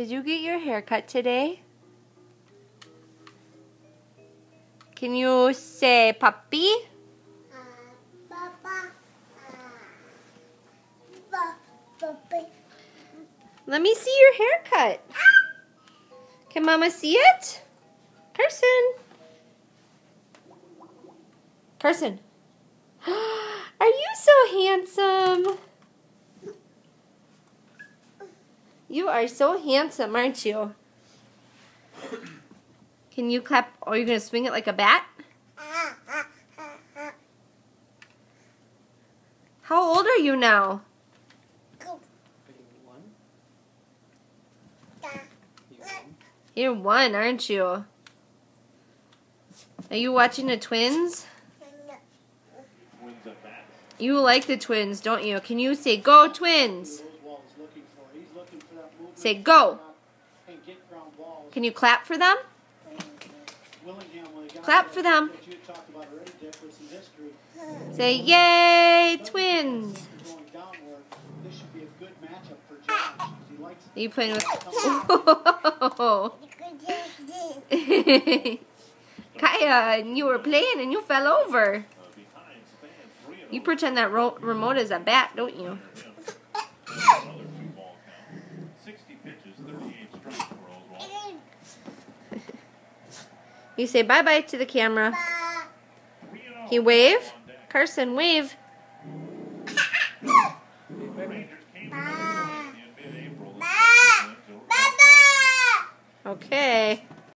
Did you get your hair cut today? Can you say puppy? Uh, Let me see your haircut. Can Mama see it? Carson. Carson. Are you so handsome? You are so handsome, aren't you? Can you clap? Or are you going to swing it like a bat? How old are you now? You're one, aren't you? Are you watching the twins? You like the twins, don't you? Can you say go twins? Say go. Can you clap for them? Clap for them. Say yay twins. Are you playing with? Kaya, and you were playing and you fell over. You pretend that remote is a bat, don't you? You say bye bye to the camera. He wave? Carson, wave. Okay.